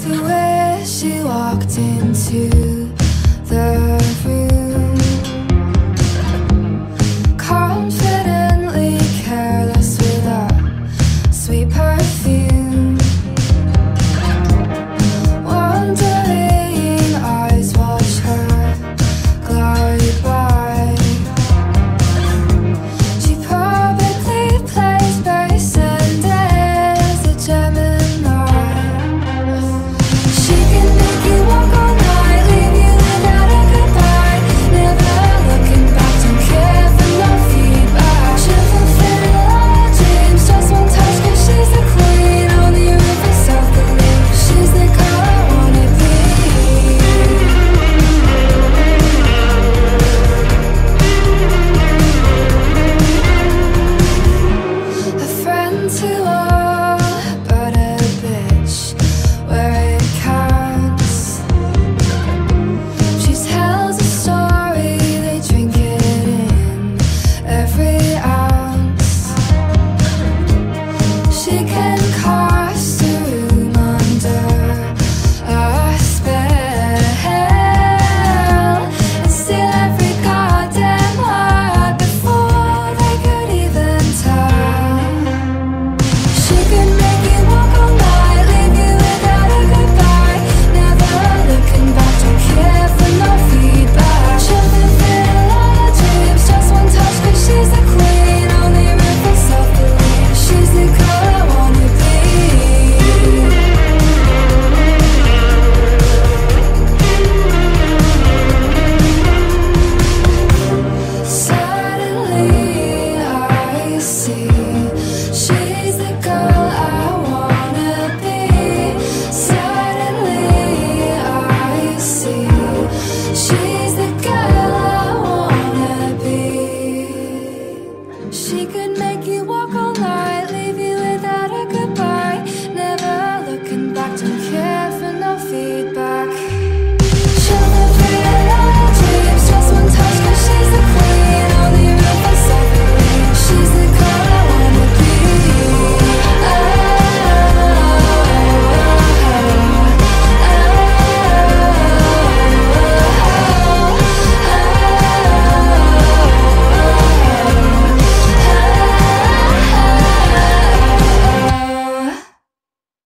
the way she walked into She could